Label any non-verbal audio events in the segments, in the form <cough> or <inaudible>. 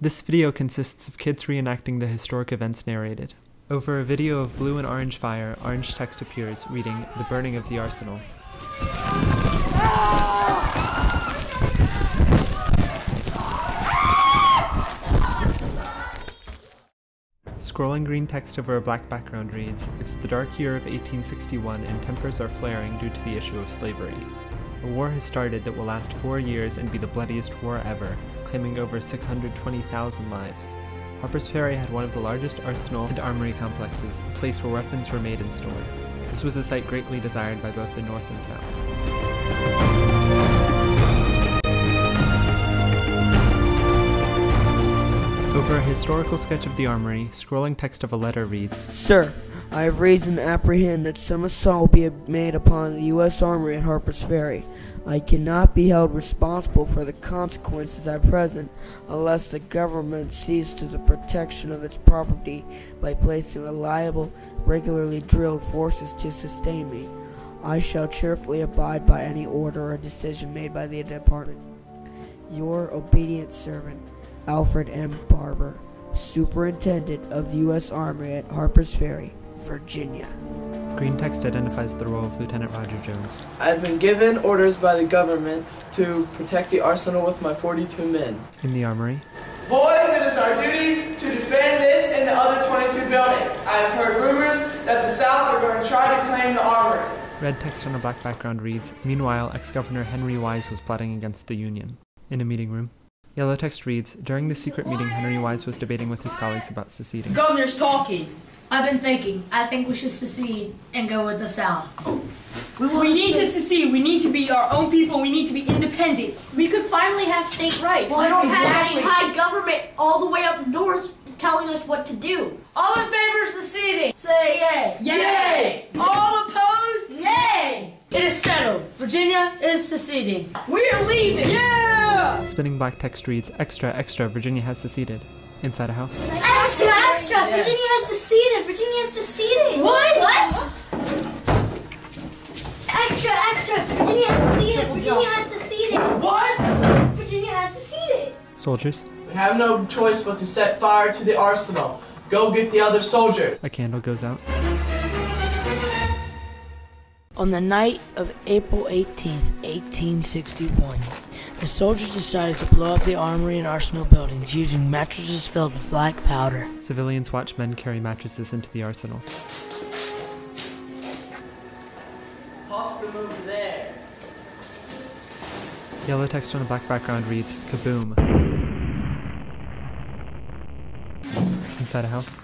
This video consists of kids reenacting the historic events narrated. Over a video of blue and orange fire, orange text appears reading The Burning of the Arsenal. Scrolling green text over a black background reads, It's the dark year of 1861 and tempers are flaring due to the issue of slavery. A war has started that will last four years and be the bloodiest war ever, claiming over 620,000 lives. Harper's Ferry had one of the largest arsenal and armory complexes, a place where weapons were made and stored. This was a site greatly desired by both the North and South. Over a historical sketch of the armory, scrolling text of a letter reads Sir, I have reason to apprehend that some assault will be made upon the U.S. Armory at Harper's Ferry. I cannot be held responsible for the consequences at present unless the government sees to the protection of its property by placing reliable, regularly drilled forces to sustain me. I shall cheerfully abide by any order or decision made by the department. Your obedient servant, Alfred M. Barbour, Superintendent of the U.S. Army at Harper's Ferry, Virginia. Green text identifies the role of Lieutenant Roger Jones. I've been given orders by the government to protect the arsenal with my 42 men. In the armory, Boys, it is our duty to defend this and the other 22 buildings. I have heard rumors that the South are going to try to claim the armory. red text on a black background reads, Meanwhile, ex-governor Henry Wise was plotting against the Union. In a meeting room, yellow text reads, During the secret meeting, Henry Wise was debating with his colleagues about seceding. Governor's talking. I've been thinking. I think we should secede and go with the South. We need to secede. We need to be our own people. We need to be independent. We could finally have state rights. Well, we don't exactly. have any high government all the way up north telling us what to do. All in favor of seceding? Say yay. Yay! All opposed? Nay. It is settled. Virginia is seceding. We're leaving. Yeah! Spinning black text reads, Extra, extra, Virginia has seceded. Inside a house, Extra, extra! Virginia has seceded! Virginia has seceded! What? What? Extra, extra! Virginia has seceded! Virginia has seceded! What? Virginia has seceded! soldiers, We have no choice but to set fire to the arsenal. Go get the other soldiers. a candle goes out. On the night of April 18th, 1861, the soldiers decided to blow up the armory and arsenal buildings using mattresses filled with black powder. Civilians watch men carry mattresses into the arsenal. Toss them over there. Yellow text on a black background reads, Kaboom. Inside a house,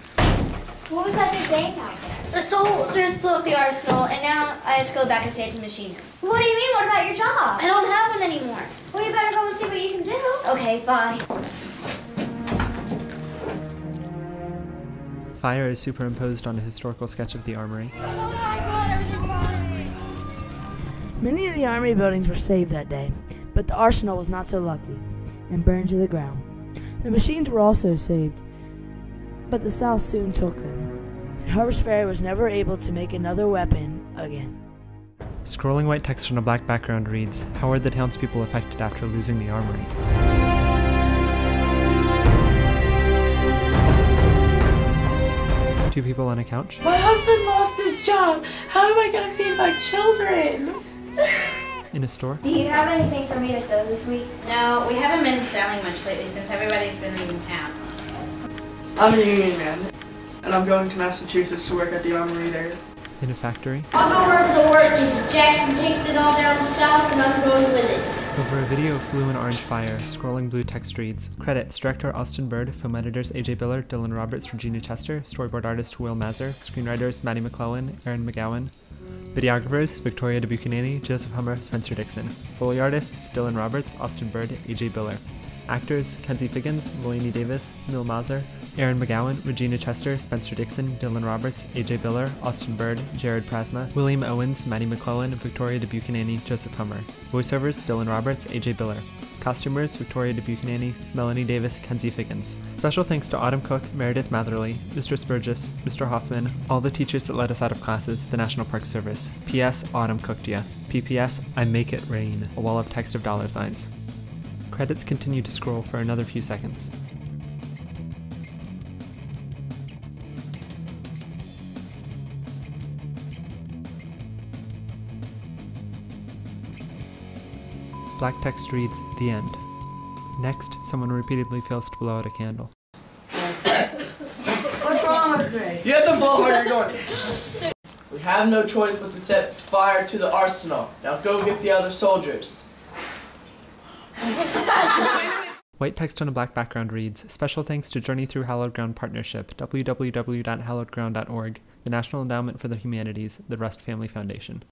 What was that big bang out there? The soldiers blew up the arsenal, and now I have to go back and save the machinery. What do you mean? What about your job? I don't have one anymore. Well, you better go and see what you can do. Okay, bye. fire is superimposed on a historical sketch of the armory. Many of the army buildings were saved that day, but the arsenal was not so lucky and burned to the ground. The machines were also saved, but the South soon took them. And Harper's Ferry was never able to make another weapon again. Scrolling white text on a black background reads, How are the townspeople affected after losing the armory? Two people on a couch. My husband lost his job. How am I gonna feed my children? In a store, Do you have anything for me to sew this week? No, we haven't been selling much lately since everybody's been leaving town. I'm a union man, and I'm going to Massachusetts to work at the armory there. in a factory, I'll go wherever the work is. Jackson takes it all down south and I'm going with it. Over a video of blue and orange fire, scrolling blue text reads, Credits, director Austin Bird, film editors AJ Biller, Dylan Roberts, Regina Chester, storyboard artist Will Mazur, screenwriters Maddie McClellan, Aaron McGowan, videographers Victoria DeBuchanani, Joseph Hummer, Spencer Dixon, Foley artists Dylan Roberts, Austin Bird, AJ Biller, actors Kenzie Figgins, Mulaney Davis, Neil Mazur, Aaron McGowan, Regina Chester, Spencer Dixon, Dylan Roberts, AJ Biller, Austin Bird, Jared Prasma, William Owens, Maddie McClellan, Victoria DeBuchanani, Joseph Hummer. Voiceovers Dylan Roberts, AJ Biller. Costumers Victoria DeBuchanani, Melanie Davis, Kenzie Figgins. Special thanks to Autumn Cook, Meredith Matherly, Mr. Spurgis, Mr. Hoffman, all the teachers that let us out of classes, the National Park Service. P.S. Autumn cooked ya. P.P.S. I make it rain. A wall of text of dollar signs. Credits continue to scroll for another few seconds. Black text reads, The End. Next, someone repeatedly fails to blow out a candle. What's wrong with me? You have to blow where you're going. We have no choice but to set fire to the arsenal. Now go get the other soldiers. <laughs> White text on a black background reads Special thanks to Journey Through Hallowed Ground Partnership, www.hallowedground.org, the National Endowment for the Humanities, the Rust Family Foundation.